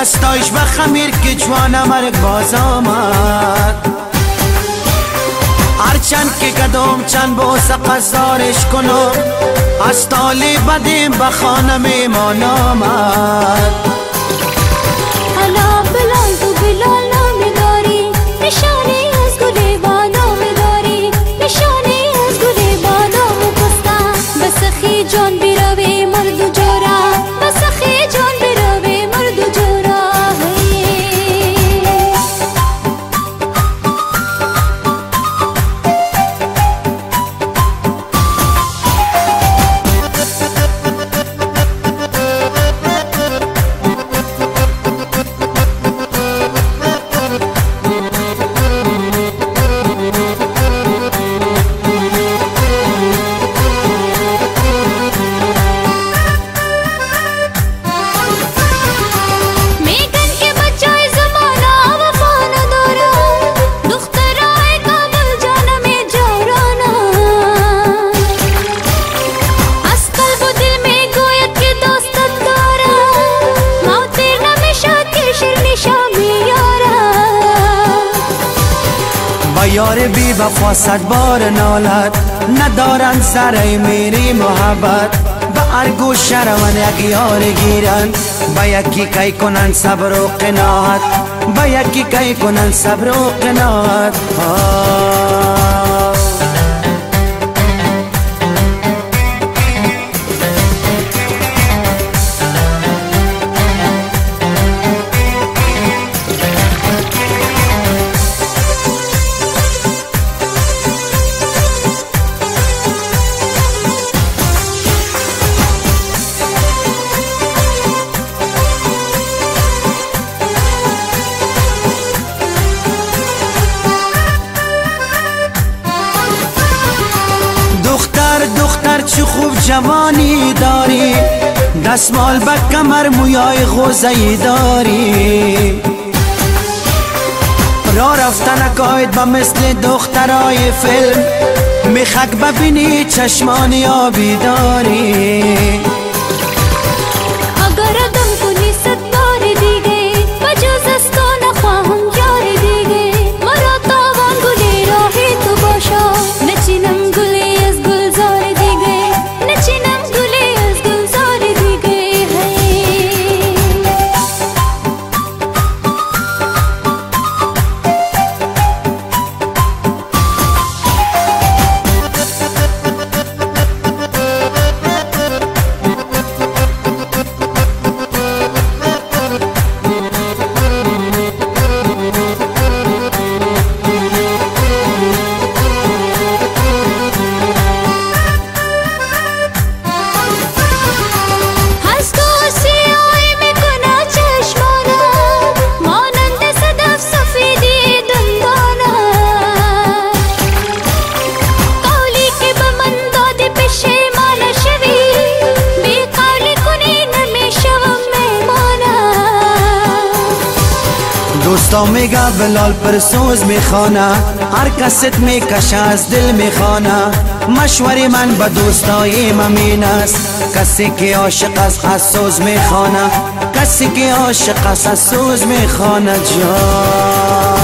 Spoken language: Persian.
دستایش و خمیر که جوان مرگ باز آمد. هرچند که قدم چند بوسه قصدارش کنم از تالی بدیم به خانه میمان آمد. حالا بلال تو بلال یار بی وفا صد بار نالد ندارن سر میری محبت به ارگو شرمن یک یار گیرن با یکی کی کنن صبر و قناعت با یکی کی کنن صبر و قناعت آه. دختر دختر چه خوب جوانی داری؟ دستمال به کمر مویای خوزهی داری؟ را رفتن قاید با مثل دخترای فیلم میخک ببینی چشمانی آبی داری؟ دوستا میگه بلال پر سوز می‌خوانه. هر کست می‌کشه از دل می‌خوانه. مشوری من به دوستای ممین است. کسی که عاشق از سوز می‌خوانه. کسی که عاشق از سوز می‌خوانه جان